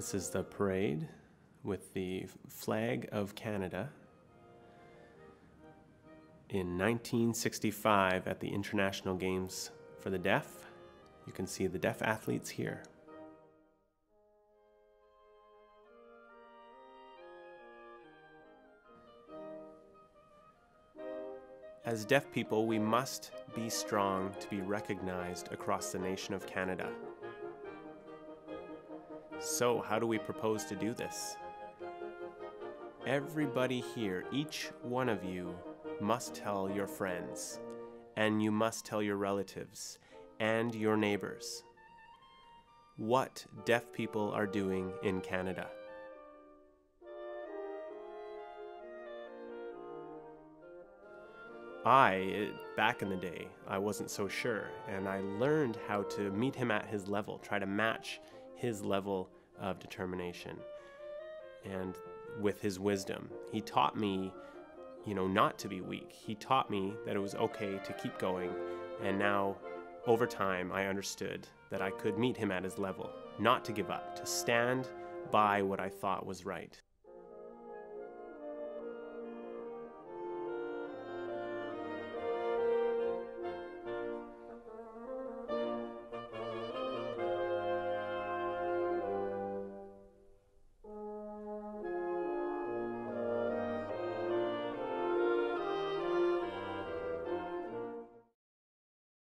This is the parade with the flag of Canada. In 1965, at the International Games for the Deaf, you can see the deaf athletes here. As deaf people, we must be strong to be recognized across the nation of Canada. So, how do we propose to do this? Everybody here, each one of you, must tell your friends, and you must tell your relatives and your neighbors what deaf people are doing in Canada. I, back in the day, I wasn't so sure, and I learned how to meet him at his level, try to match his level of determination and with his wisdom. He taught me, you know, not to be weak. He taught me that it was okay to keep going, and now, over time, I understood that I could meet him at his level, not to give up, to stand by what I thought was right.